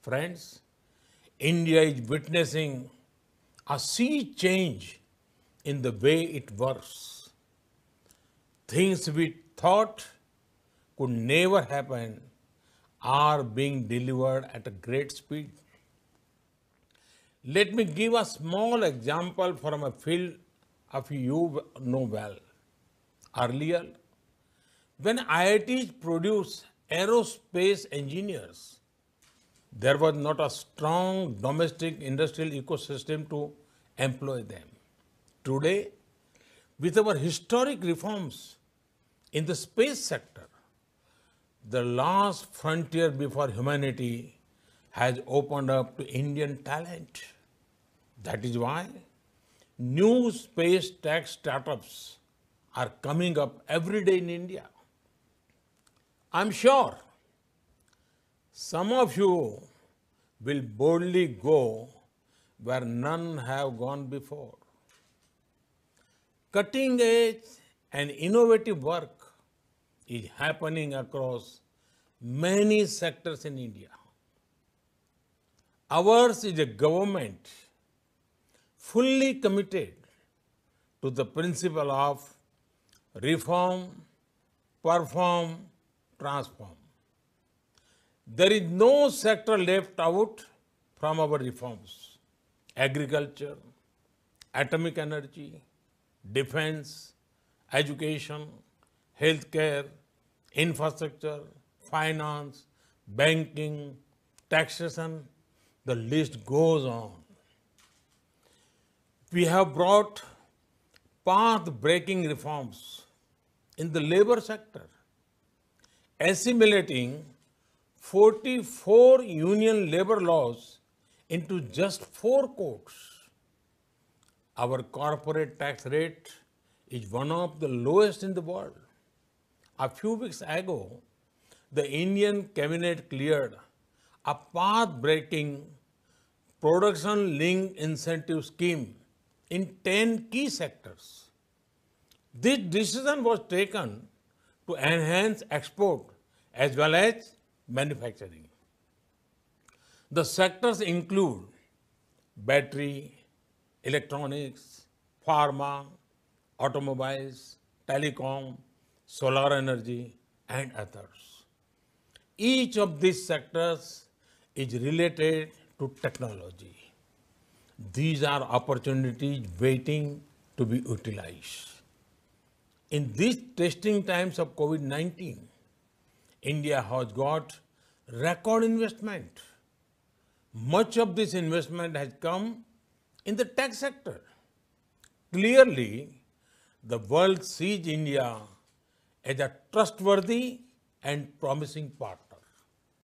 Friends, India is witnessing a sea change in the way it works. Things we thought could never happen are being delivered at a great speed. Let me give a small example from a field of you know well. Earlier, when IITs produce aerospace engineers, there was not a strong domestic industrial ecosystem to employ them. Today, with our historic reforms in the space sector, the last frontier before humanity has opened up to Indian talent. That is why new space tech startups are coming up every day in India. I'm sure some of you will boldly go where none have gone before. Cutting edge and innovative work is happening across many sectors in India. Ours is a government fully committed to the principle of reform, perform, transform. There is no sector left out from our reforms. Agriculture, atomic energy, defense, education, healthcare, infrastructure, finance, banking, taxation, the list goes on. We have brought path-breaking reforms in the labor sector, assimilating 44 union labor laws into just four codes. Our corporate tax rate is one of the lowest in the world. A few weeks ago, the Indian cabinet cleared a path-breaking production-linked incentive scheme in 10 key sectors. This decision was taken to enhance export as well as manufacturing. The sectors include battery, electronics, pharma, automobiles, telecom, solar energy, and others. Each of these sectors is related to technology. These are opportunities waiting to be utilized. In these testing times of COVID-19, India has got record investment. Much of this investment has come in the tech sector. Clearly, the world sees India as a trustworthy and promising partner.